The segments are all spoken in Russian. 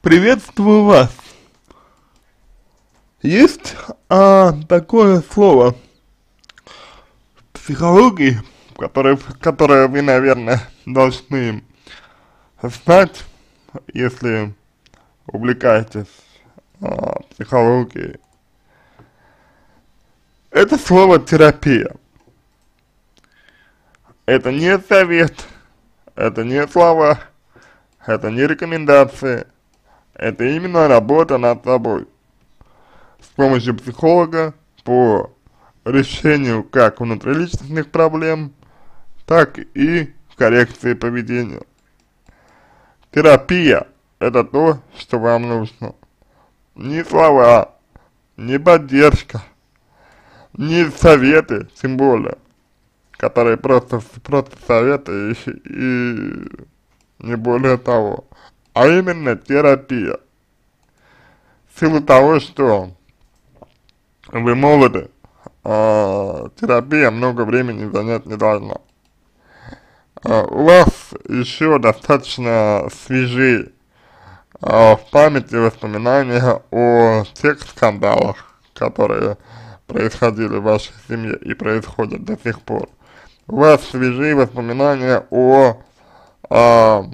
Приветствую вас. Есть а, такое слово в психологии, которое, которое вы, наверное, должны знать, если увлекаетесь а, психологией. Это слово терапия. Это не совет, это не слова, это не рекомендации, это именно работа над собой с помощью психолога по решению как внутриличностных проблем, так и коррекции поведения. Терапия – это то, что вам нужно. Не слова, не поддержка, не советы, тем более, которые просто, просто советы и, и не более того, а именно терапия. В силу того, что вы молоды, а, терапия много времени занять не должна. У вас еще достаточно свежи а, в памяти воспоминания о тех скандалах, которые происходили в вашей семье и происходят до сих пор. У вас свежие воспоминания о а,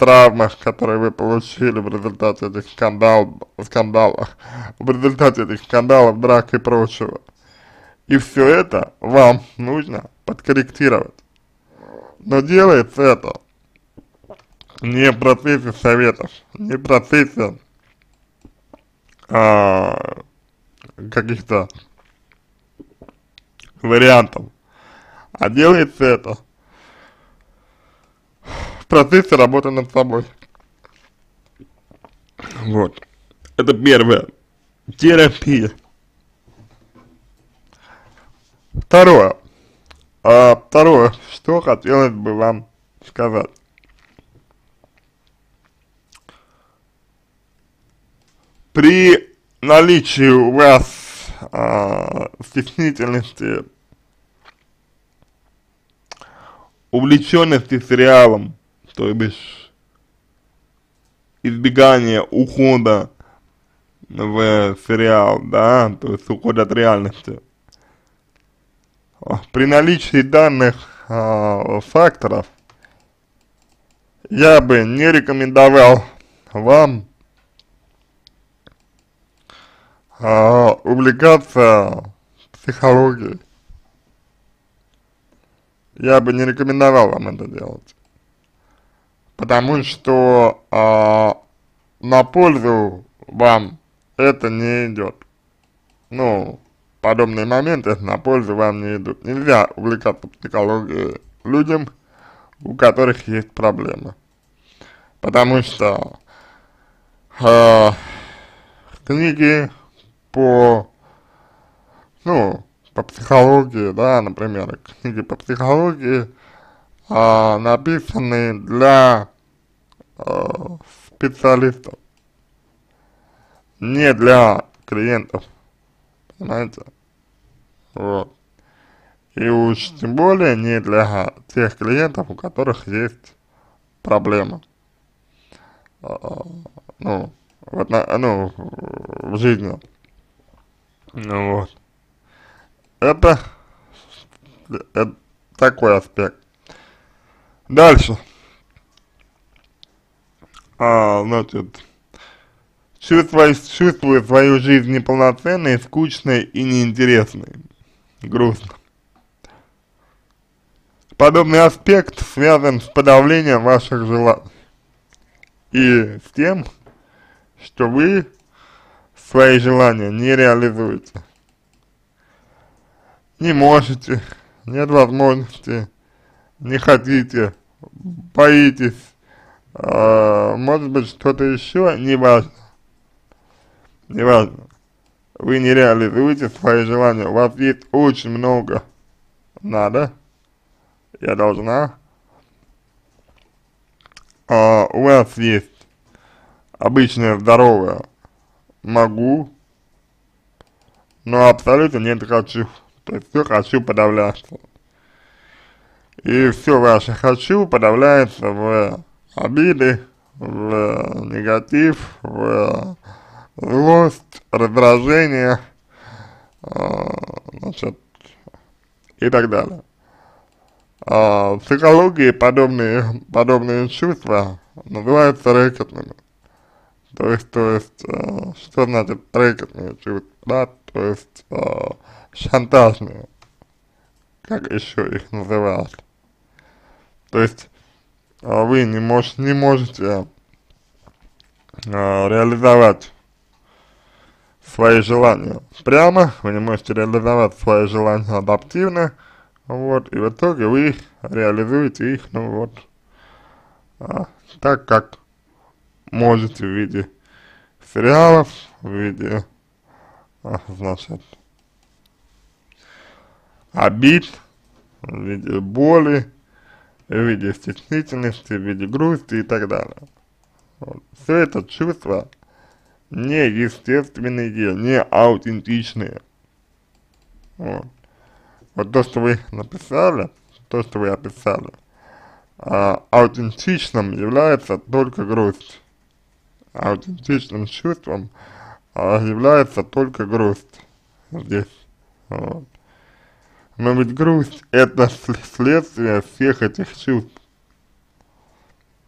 травмах, которые вы получили в результате этих скандал, скандалов, в результате этих скандалов, драк и прочего. И все это вам нужно подкорректировать. Но делается это не в процессе советов, не в процессе а, каких-то вариантов, а делается это процессе работы над собой. Вот. Это первое. Терапия. Второе. А, второе, что хотелось бы вам сказать. При наличии у вас а, стеснительности, увлеченности сериалом, то бишь избегание ухода в сериал, да, то есть уход от реальности. При наличии данных э, факторов я бы не рекомендовал вам э, увлекаться психологией. Я бы не рекомендовал вам это делать потому что э, на пользу вам это не идет. Ну, подобные моменты на пользу вам не идут. Нельзя увлекаться психологией людям, у которых есть проблемы. Потому что э, книги по, ну, по психологии, да, например, книги по психологии а, написаны для а, специалистов, не для клиентов, понимаете? Вот. И уж тем более не для тех клиентов, у которых есть проблемы. А, ну, вот, ну, в жизни. Ну вот. Это, это такой аспект. Дальше. А, значит, чувствуя, чувствуя свою жизнь неполноценной, скучной и неинтересной. Грустно. Подобный аспект связан с подавлением ваших желаний и с тем, что вы свои желания не реализуете. Не можете, нет возможности, не хотите, боитесь, э, может быть что-то еще, неважно, неважно, вы не реализуете свои желания, у вас есть очень много. Надо, я должна, э, у вас есть обычное здоровое. Могу, но абсолютно нет хочу, то есть все хочу подавляться. И все ваше «хочу» подавляется в обиды, в негатив, в злость, раздражение, э, значит, и так далее. А, в психологии подобные, подобные чувства называются рэкетными. То есть, то есть, э, что значит рэкетные чувства, да, то есть, э, шантажные, как еще их называют. То есть, э, вы не, мож, не можете э, реализовать свои желания прямо, вы не можете реализовать свои желания адаптивно, вот, и в итоге вы реализуете их, ну вот, а, так как можете в виде сериалов, в виде, а, значит, обид, в виде боли, в виде стеснительности, в виде грусти и так далее. Вот. Все это чувства неестественные, не аутентичные. Вот. вот то, что вы написали, то, что вы описали, а, аутентичным является только грусть. Аутентичным чувством а, является только грусть здесь. Вот. Но ведь грусть это следствие всех этих чувств.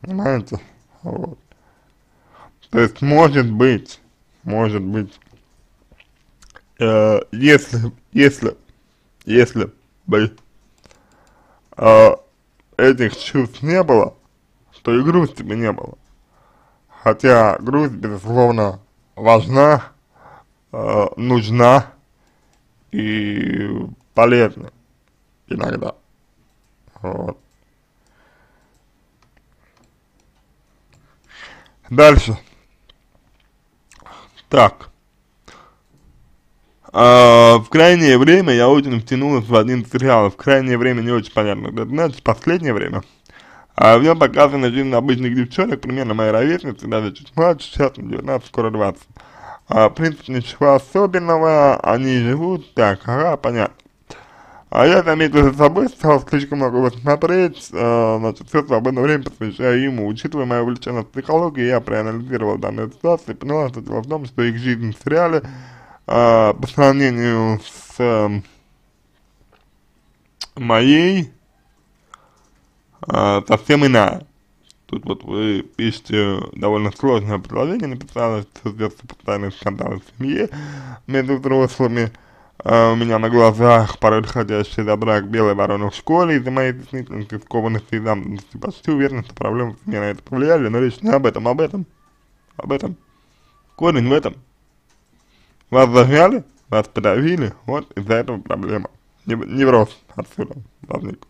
Понимаете? Вот. То есть может быть, может быть, э, если, если, если бы э, этих чувств не было, то и грусти бы не было. Хотя грусть, безусловно, важна, э, нужна и полезна иногда. Вот. Дальше. Так. А, в крайнее время я очень втянулась в один сериал. В крайнее время не очень понятно. Это значит, в последнее время. А в нем показана жизнь обычных девчонок, примерно моей ровесницы, даже чуть младше, сейчас 19, скоро 20. А, в принципе, ничего особенного, они живут так, ага, понятно. А я заметил за собой, стал слишком много смотреть, э, значит, все свободное время посвящаю ему. Учитывая мое увлечение психологией, я проанализировал данную ситуацию и понял, что дело в том, что их жизнь в сериале э, по сравнению с э, моей э, совсем иная. Тут вот вы пишете довольно сложное предложение, написали, что здесь постоянные скандалы в семье между взрослыми, у меня на глазах порой ходящий за брак белой вороны в школе из-за моей стеснительности, скованности и замкнутости. Почти уверен, что проблемы мне на это повлияли, но речь не об этом, об этом, об этом. Корень в этом. Вас зажали, вас подавили, вот из-за этого проблема. Невроз отсюда возник.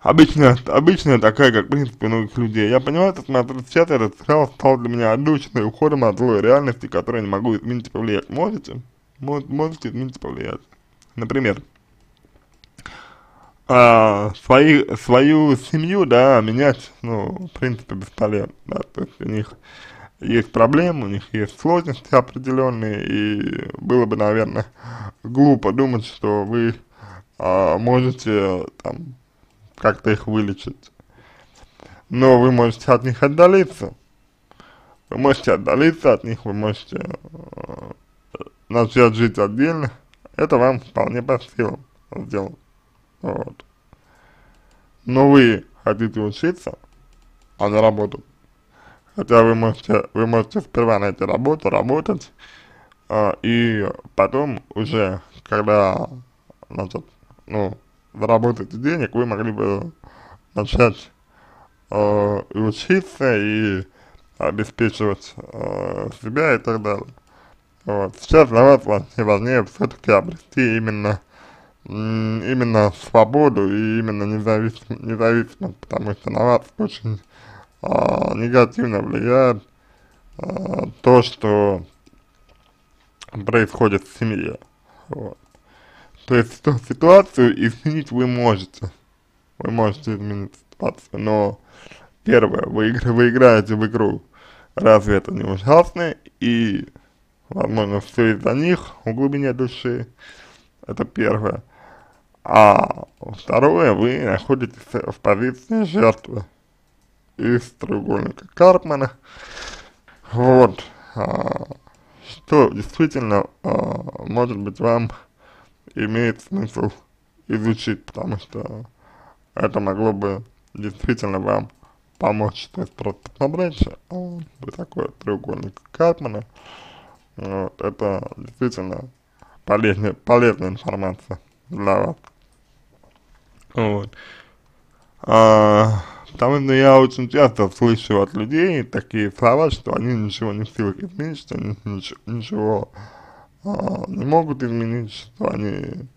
Обычно, обычная такая, как в принципе многих людей. Я понимаю, что смотрю, сейчас этот сериал стал для меня отдушиной уходом от злой реальности, которую я не могу изменить и повлиять. Можете? Можете изменить повлиять. Например, а, свои, свою семью, да, менять, ну, в принципе, бесполезно, да, то есть у них есть проблемы, у них есть сложности определенные, и было бы, наверное, глупо думать, что вы а, можете, там, как-то их вылечить. Но вы можете от них отдалиться, вы можете отдалиться от них, вы можете а, начать жить отдельно, это вам вполне по силам сделать. Вот. Но вы хотите учиться, а не работать. Хотя вы можете, вы можете сперва найти работу, работать, э, и потом уже, когда, значит, ну, заработаете денег, вы могли бы начать э, учиться, и обеспечивать э, себя и так далее. Вот. Сейчас для вас важнее, важнее все-таки обрести именно именно свободу и именно независ независимость, потому что на вас очень а, негативно влияет а, то, что происходит в семье. Вот. То есть эту ситуацию изменить вы можете. Вы можете изменить ситуацию, но первое, вы, вы играете в игру. Разве это не ужасно? И возможно, все из-за них в глубине души, это первое. А второе, вы находитесь в позиции жертвы, из треугольника Карпмана. Вот. А, что действительно, а, может быть, вам имеет смысл изучить, потому что это могло бы действительно вам помочь. То есть просто посмотреть, вот такой треугольник Карпмана. Вот, это действительно полезная, полезная информация для вас. Вот. А, потому что я очень часто слышу от людей такие слова, что они ничего не в силах изменить, что они ничего, ничего а, не могут изменить, что они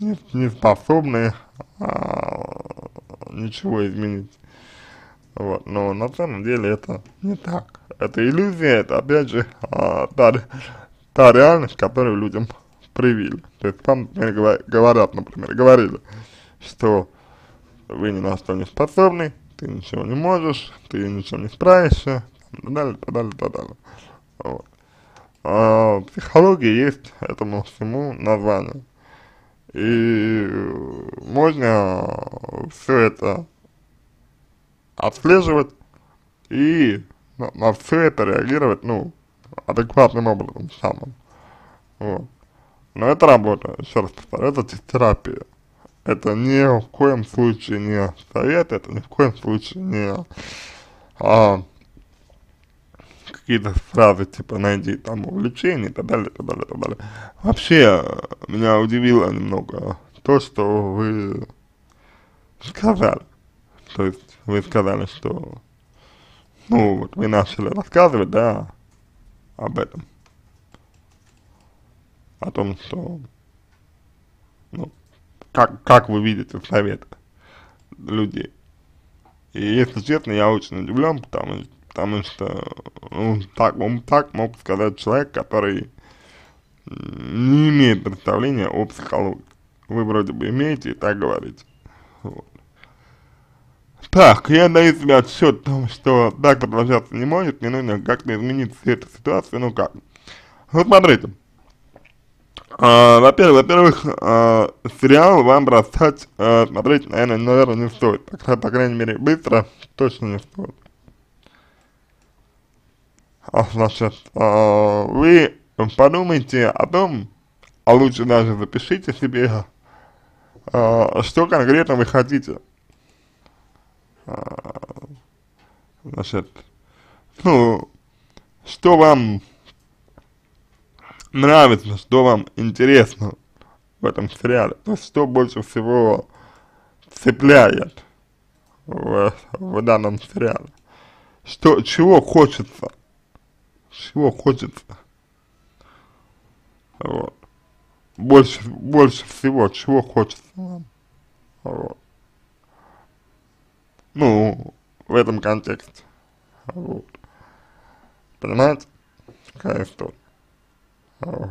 не, не способны а, ничего изменить. Вот, но на самом деле это не так. Это иллюзия, это опять же а, та, та реальность, которую людям привили. То есть там, например, говорят, например, говорили, что вы ни на что не способны, ты ничего не можешь, ты ничего не справишься, так далее, так далее, так далее. Вот. А, в психологии есть этому всему название. И можно все это отслеживать и на, на все это реагировать, ну, адекватным образом самым. Вот. Но это работа, еще раз повторю, это терапия. Это ни в коем случае не совет, это ни в коем случае не а, какие-то фразы типа найди там увлечение и так далее, и так далее, и так далее. Вообще, меня удивило немного то, что вы сказали. То есть вы сказали, что ну вот вы начали рассказывать, да, об этом о том, что, ну, как, как вы видите совет людей. И если честно, я очень удивлен, потому, потому что, ну, так, он так мог сказать человек, который не имеет представления о психологии. Вы вроде бы имеете и так говорите. Вот. Так, я даю себе отсчет в том, что так продолжаться не может, мне нужно как-то изменить всю эту ситуацию, ну как. Вот смотрите, а, во-первых, во-первых, а, сериал вам бросать а, смотреть, наверное, наверное, не стоит. По, по крайней мере, быстро точно не стоит. А, значит, а, вы подумайте о том, а лучше даже запишите себе, а, что конкретно вы хотите. А, значит, ну, что вам нравится, что вам интересно в этом сериале, то есть что больше всего цепляет в, в данном сериале, что, чего хочется, чего хочется, вот, больше, больше всего, чего хочется вам, вот, ну, в этом контексте, вот, понимаете, какая история. Вот.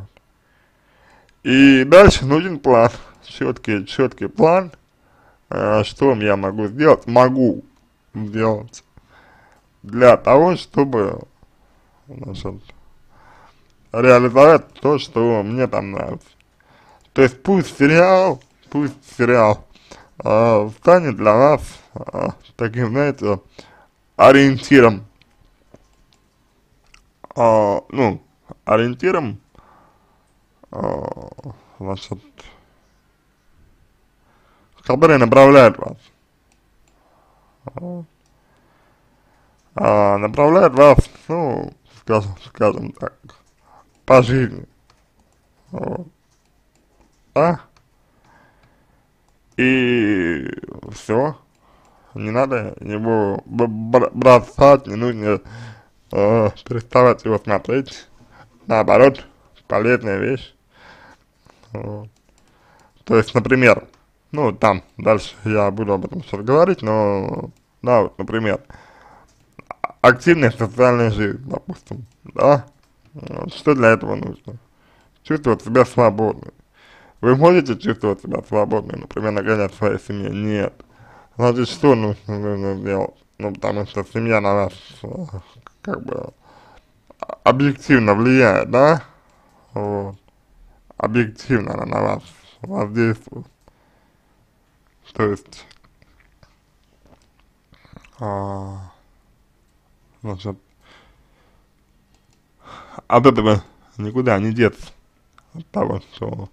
И дальше нужен план, четкий, четкий план, э, что я могу сделать, могу сделать для того, чтобы, значит, реализовать то, что мне там нравится. То есть пусть сериал, пусть сериал э, станет для вас э, таким, знаете, ориентиром, э, ну, ориентиром а, значит, который направляет вас. А, направляет вас, ну, скажем, скажем так, по жизни. Вот. И все. Не надо его бросать, не нужно э, переставать его смотреть. Наоборот, полезная вещь. То есть, например, ну, там, дальше я буду об этом сейчас говорить, но, да, вот, например, активная социальная жизнь, допустим, да, что для этого нужно? Чувствовать себя свободным. Вы можете чувствовать себя свободным, например, нагонять своей семье? Нет. Значит, что нужно, нужно сделать? Ну, потому что семья на вас, как бы, объективно влияет, да? Вот объективно она на вас воздействует. То есть, а, Значит, от этого никуда не деться, от того, что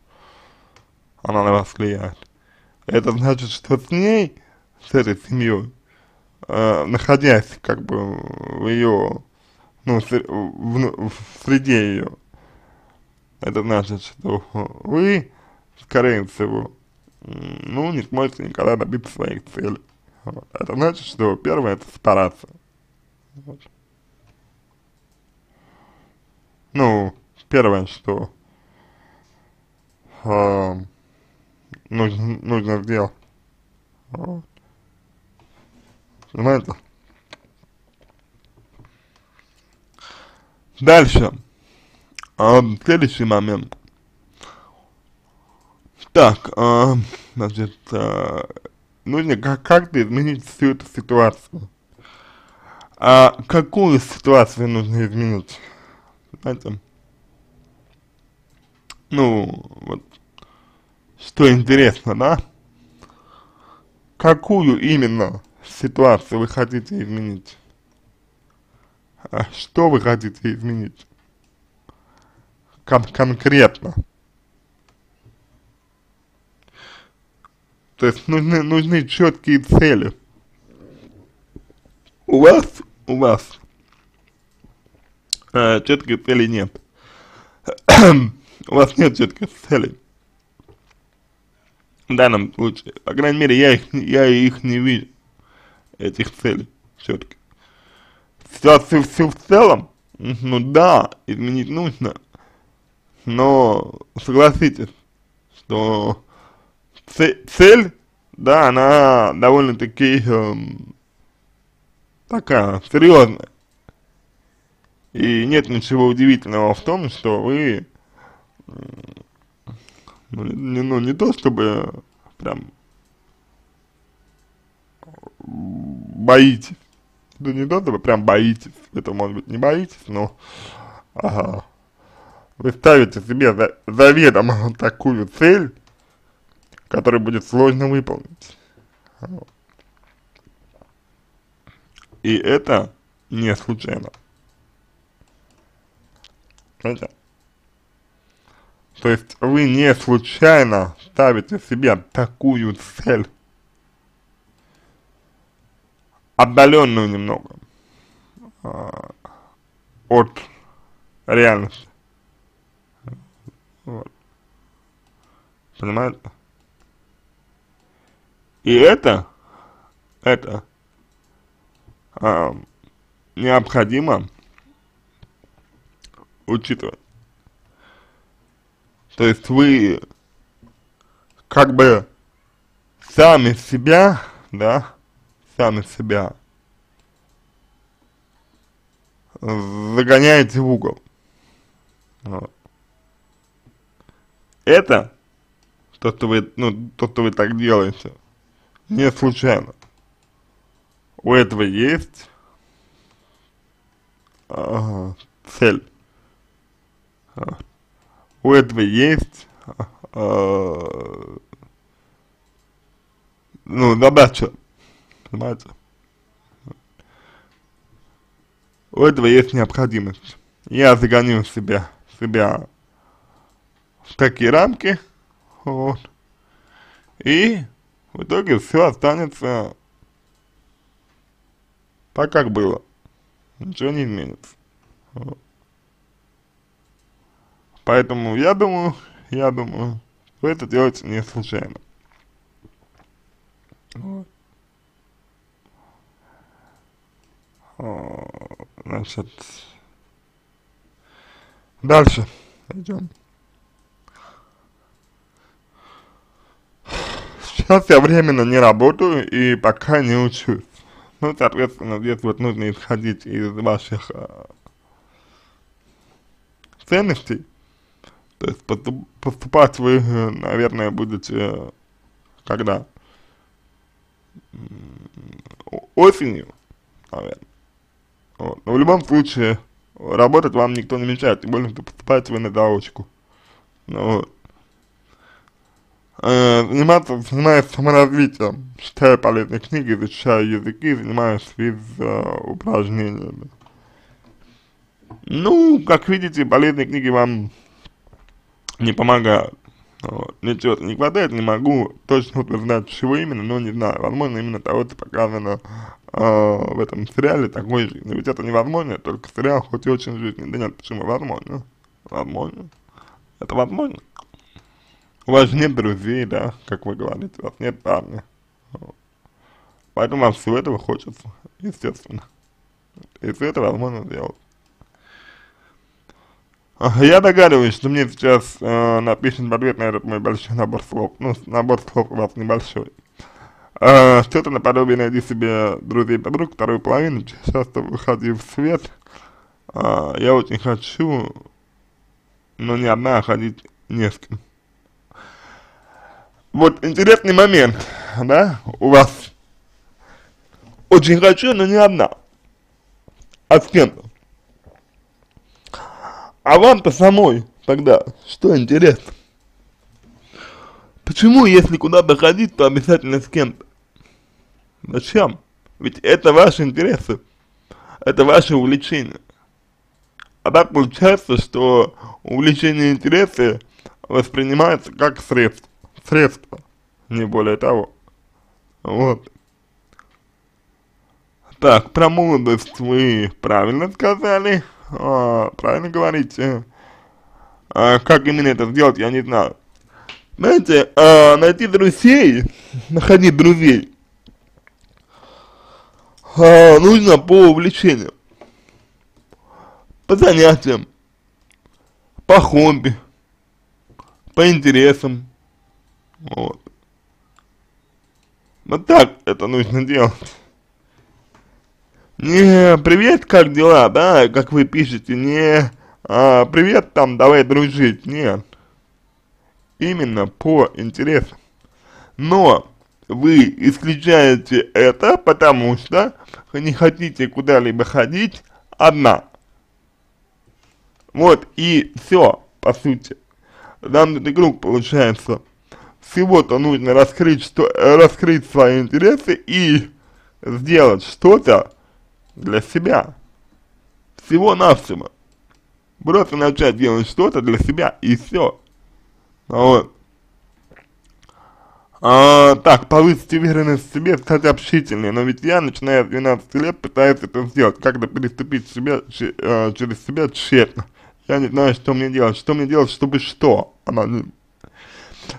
она на вас влияет. Это значит, что с ней, с этой семьей, э, находясь как бы в ее, ну, в, в, в среде ее, это значит, что вы, скорее всего, ну, не сможете никогда добиться своих целей. Вот. Это значит, что первое это сепарация. Вот. Ну, первое, что э, нужно, нужно сделать. Вот. Понимаете? Дальше. А, следующий момент. Так, а, значит, а, нужно как-то изменить всю эту ситуацию. А какую ситуацию нужно изменить? Знаете? Ну, вот, что интересно, да? Какую именно ситуацию вы хотите изменить? А что вы хотите изменить? Кон конкретно. То есть нужны, нужны четкие цели. У вас, у вас э, четких целей нет. у вас нет четких целей. В данном случае. По крайней мере, я их, я их не вижу, этих целей четких. Ситуацию всю в целом, ну да, изменить нужно, но согласитесь, что цель, да, она довольно-таки э, такая серьезная. И нет ничего удивительного в том, что вы, ну не, ну, не то чтобы прям боитесь, да не то чтобы прям боитесь, это может быть не боитесь, но ага, вы ставите себе заведомо такую цель, который будет сложно выполнить. И это не случайно. Понимаете? То есть вы не случайно ставите себе такую цель, отдаленную немного э, от реальности. Вот. Понимаете? И это, это а, необходимо учитывать. То есть вы как бы сами себя, да, сами себя загоняете в угол. Это то, что вы, ну, то, что вы так делаете, не случайно. У этого есть э, цель. у этого есть э, ну, задача, понимаете? У этого есть необходимость. Я загоню себя, себя в такие рамки, вот, и в итоге все останется так, как было. Ничего не изменится. Поэтому я думаю, я думаю, вы это делаете не случайно. Вот. Значит, дальше идем. Сейчас я временно не работаю и пока не учусь. Ну, соответственно, здесь вот нужно исходить из ваших э, ценностей. То есть поступать вы, наверное, будете когда? Осенью, наверное. Вот. Но в любом случае, работать вам никто не мешает, тем более, что поступаете вы на заочку. Ну, вот. э, заниматься, занимаюсь саморазвитием, читаю полезные книги, изучаю языки, занимаюсь физ э, упражнениями. Ну, как видите, полезные книги вам не помогают. Вот. Мне чего-то не хватает, не могу точно утверждать, чего именно, но не знаю. Возможно, именно того, что показано э, в этом сериале такой жизни. Ведь это невозможно, только сериал хоть и очень жизненный. Да нет, почему возможно? Возможно. Это возможно. У вас нет друзей, да, как вы говорите, у вас нет парня. Вот. Поэтому вам всего этого хочется, естественно. И все это возможно сделать. Я догадываюсь, что мне сейчас э, напишет в ответ на этот мой большой набор слов. Ну, набор слов у вас небольшой. Э, Что-то наподобие найди себе друзей подруг, вторую половину, часто выходи в свет. Э, я очень хочу, но не одна, а ходить не с кем. Вот интересный момент, да, у вас. Очень хочу, но не одна, а с кем-то. А вам-то самой тогда что интересно? Почему, если куда-то ходить, то обязательно с кем-то? Зачем? Ведь это ваши интересы, это ваше увлечение. А так получается, что увлечение и интересы воспринимается как средство, средство, не более того. Вот. Так, про молодость вы правильно сказали а, правильно говорите. А, как именно это сделать, я не знаю. Знаете, а, найти друзей, находить друзей, а, нужно по увлечениям, по занятиям, по хобби, по интересам, вот. Вот так это нужно делать. Не привет, как дела, да, как вы пишете, не а, привет там, давай дружить, нет. Именно по интересам. Но вы исключаете это, потому что не хотите куда-либо ходить одна. Вот и все, по сути. Замкнутый круг получается. Всего-то нужно раскрыть, что, раскрыть свои интересы и сделать что-то, для себя. Всего-навсего. Просто начать делать что-то для себя и все. Вот. А, так, повысить уверенность в себе, стать общительнее. Но ведь я, начиная с 12 лет, пытаюсь это сделать, как-то переступить себя, ч, э, через себя тщетно. Я не знаю, что мне делать. Что мне делать, чтобы что? Она,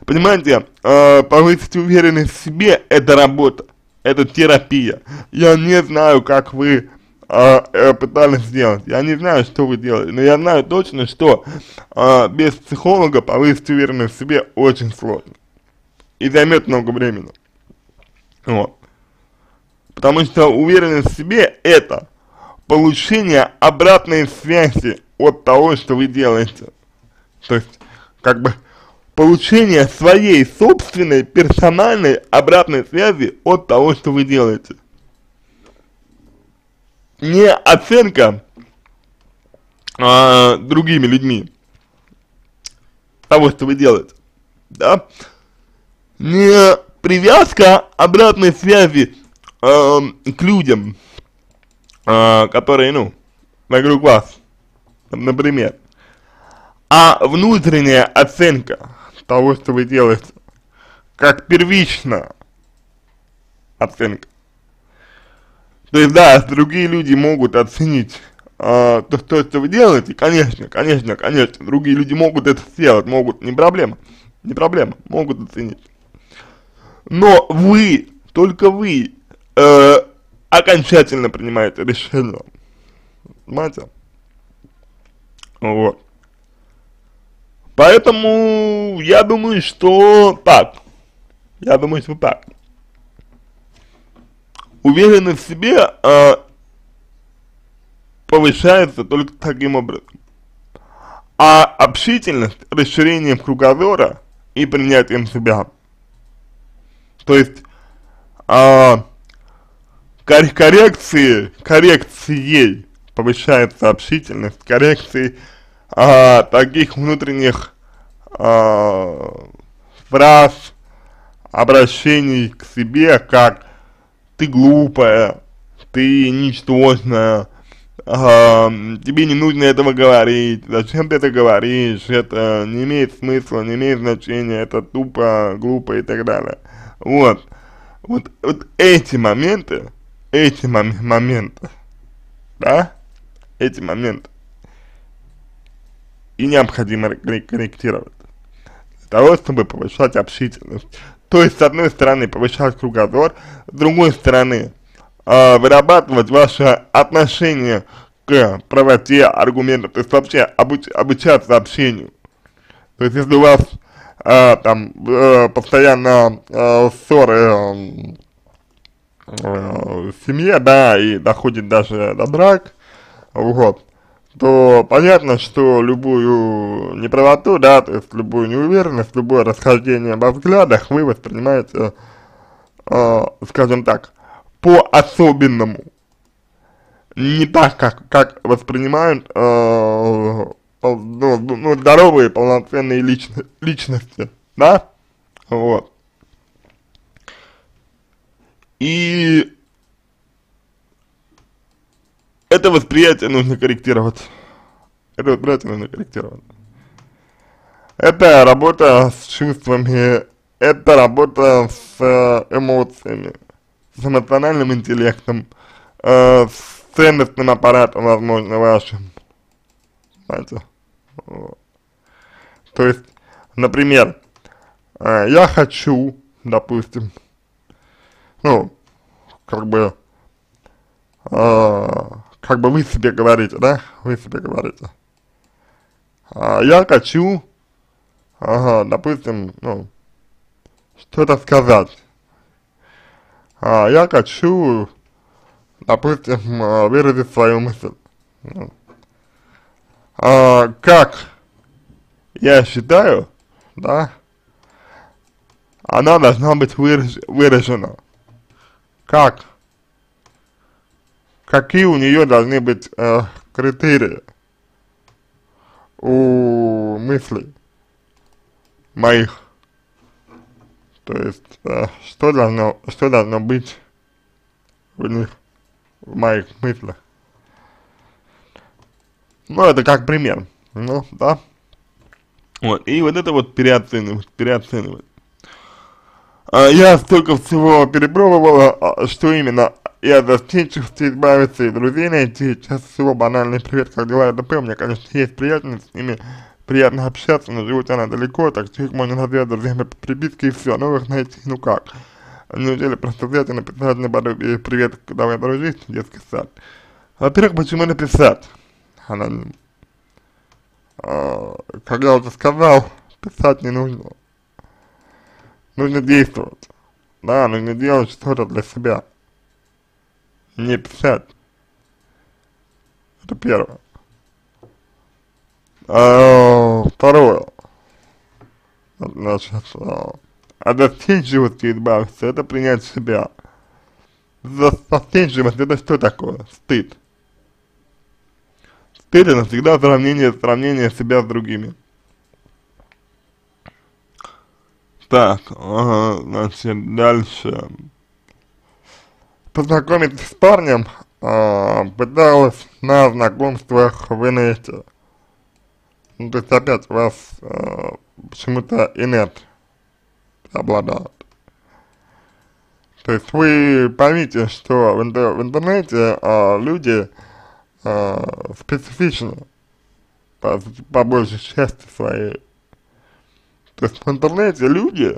понимаете, э, повысить уверенность в себе – это работа это терапия. Я не знаю, как вы а, э, пытались сделать. Я не знаю, что вы делали, но я знаю точно, что а, без психолога повысить уверенность в себе очень сложно. И займет много времени. Вот. Потому что уверенность в себе это получение обратной связи от того, что вы делаете. То есть, как бы, получение своей собственной персональной обратной связи от того, что вы делаете. Не оценка а, другими людьми того, что вы делаете, да, не привязка обратной связи э, к людям, э, которые, ну, вокруг вас, например, а внутренняя оценка того, что вы делаете, как первичная оценка. То есть, да, другие люди могут оценить э, то, то, что вы делаете, конечно, конечно, конечно, другие люди могут это сделать, могут, не проблема, не проблема, могут оценить. Но вы, только вы, э, окончательно принимаете решение, понимаете? Вот. Поэтому я думаю, что так. Я думаю, что так. Уверенность в себе э, повышается только таким образом. А общительность расширением кругозора и принятием себя. То есть э, коррекции, коррекцией повышается общительность, коррекцией а, таких внутренних а, фраз, обращении к себе, как ты глупая, ты ничтожная, а, тебе не нужно этого говорить, зачем ты это говоришь, это не имеет смысла, не имеет значения, это тупо, глупо и так далее. Вот, вот, вот эти моменты, эти мом моменты, да, эти моменты и необходимо корректировать для того, чтобы повышать общительность. То есть, с одной стороны, повышать кругозор, с другой стороны, э, вырабатывать ваше отношение к правоте аргументов, то есть вообще обуч, обучаться общению. То есть, если у вас э, там э, постоянно э, ссоры э, в семье, да, и доходит даже до драк, вот, то понятно, что любую неправоту, да, то есть любую неуверенность, любое расхождение во взглядах вы воспринимаете, э, скажем так, по-особенному. Не так, как, как воспринимают э, ну, ну, здоровые, полноценные личности, личности, да, вот. И это восприятие нужно корректировать. Это восприятие нужно корректировать. Это работа с чувствами, это работа с э, эмоциями, с эмоциональным интеллектом, э, с ценностным аппаратом, возможно, вашим. Знаете? Вот. То есть, например, э, я хочу, допустим, ну, как бы, э, как бы вы себе говорите, да, вы себе говорите. А я хочу, ага, допустим, ну, что-то сказать. А я хочу, допустим, а, выразить свою мысль. Ну. А, как я считаю, да, она должна быть выраж выражена. Как? Какие у нее должны быть э, критерии у мыслей моих. То есть, э, что должно, что должно быть в них, в моих мыслях. Ну, это как пример, ну, да. Вот, и вот это вот переоценивать, переоценивать. А, я столько всего перепробовала, а, что именно и от застенчивости избавиться, и друзей найти, чаще всего банальный привет, как дела, ДП, у меня, конечно, есть приятели, с ними приятно общаться, но живут она далеко, так что их можно назвать друзьями по прибитке и все, новых найти, ну как. Неужели просто взять и написать наподобие «Привет, давай дружить», детский сад. Во-первых, почему написать? Она, э, как я уже сказал, писать не нужно. Нужно действовать. Да, нужно делать что-то для себя не писать. Это первое. А, второе. Значит, от застенчивости избавиться, это принять себя. Застенчивость это что такое? Стыд. Стыд это всегда сравнение, сравнение себя с другими. Так, ага, значит, дальше познакомиться с парнем, э, пыталась на знакомствах в инете. Ну, то есть опять вас э, почему-то инет обладает. То есть вы поймите, что в, интер в интернете э, люди э, специфичны по, по большей части своей. То есть в интернете люди,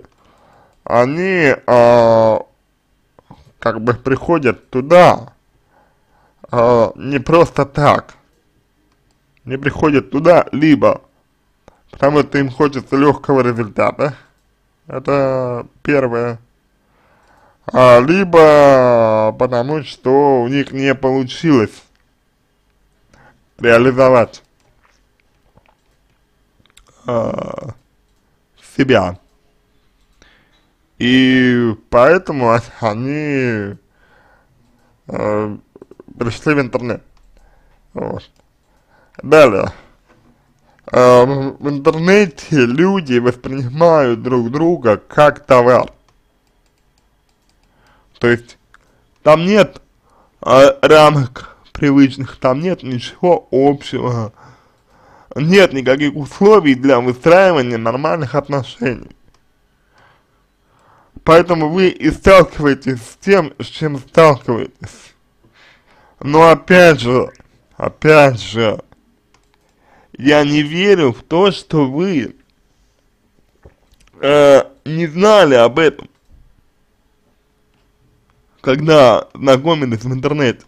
они э, как бы приходят туда э, не просто так. Не приходят туда либо потому что им хочется легкого результата, это первое, а, либо потому что у них не получилось реализовать э, себя. И поэтому они э, пришли в интернет. Вот. Далее. Э, в интернете люди воспринимают друг друга как товар. То есть, там нет э, рамок привычных, там нет ничего общего, нет никаких условий для выстраивания нормальных отношений. Поэтому вы и сталкиваетесь с тем, с чем сталкиваетесь. Но опять же, опять же, я не верю в то, что вы э, не знали об этом, когда знакомились в интернете.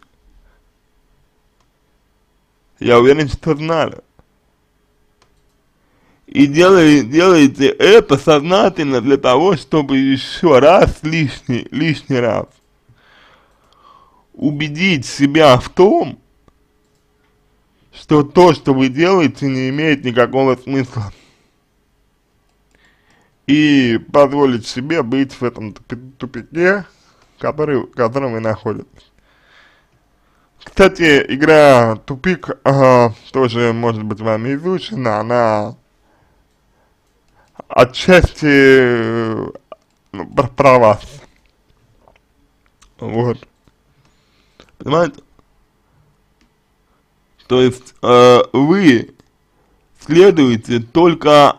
Я уверен, что знали. И делаете, делаете это сознательно для того, чтобы еще раз, лишний, лишний раз убедить себя в том, что то, что вы делаете, не имеет никакого смысла. И позволить себе быть в этом тупике, который, в котором вы находитесь. Кстати, игра «Тупик» э, тоже может быть вами изучена, она отчасти ну, про, про вас. Вот. Понимаете? То есть э, вы следуете только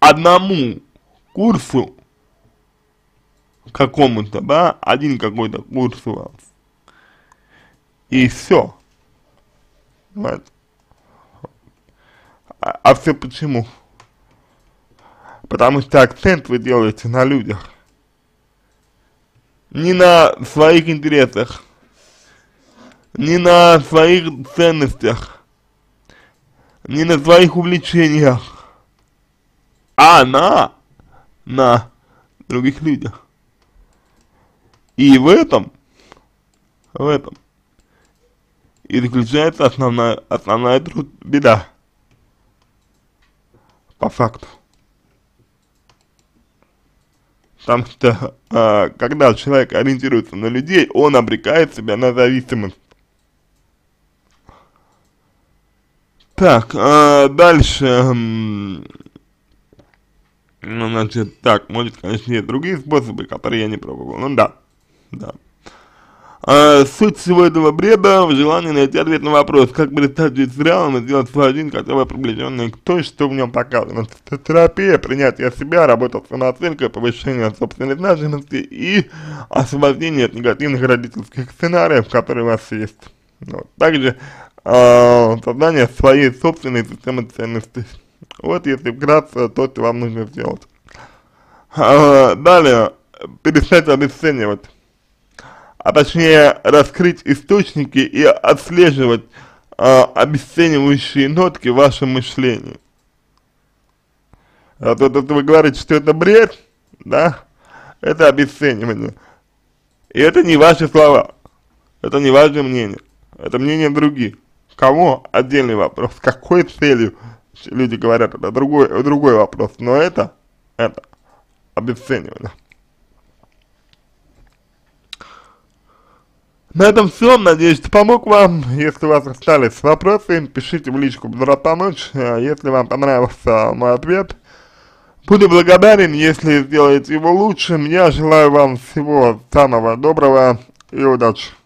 одному курсу какому-то, да, один какой-то курс у вас. И все. Понимаете? А, а все почему? Потому что акцент вы делаете на людях. Не на своих интересах, не на своих ценностях, не на своих увлечениях, а на, на других людях. И в этом, в этом и заключается основная, основная труд, беда. По факту. Потому что, э, когда человек ориентируется на людей, он обрекает себя на зависимость. Так, а дальше, ну, значит, так, может, конечно, есть другие способы, которые я не пробовал, ну да, да. А, суть всего этого бреда в желании найти ответ на вопрос, как перестать жить с и сделать свою жизнь хотя бы приближенной к той, что в нем показано. Терапия, принятие себя, работа с самооценкой, повышение собственной значимости и освобождение от негативных родительских сценариев, которые у вас есть. Вот. Также э, создание своей собственной системы ценностей. Вот если вкратце то, что вам нужно сделать. Э, далее, перестать обесценивать, а точнее раскрыть источники и отслеживать э, обесценивающие нотки в вашем мышлении. А то, то, то вы говорите, что это бред, да, это обесценивание. И это не ваши слова, это не ваше мнение, это мнение других. Кого? Отдельный вопрос. С какой целью люди говорят, это другой, другой вопрос. Но это, это обесценивание. На этом все, надеюсь, помог вам. Если у вас остались вопросы, пишите в личку, буду рад помочь. Если вам понравился мой ответ, буду благодарен, если сделаете его лучше. Я желаю вам всего самого доброго и удачи.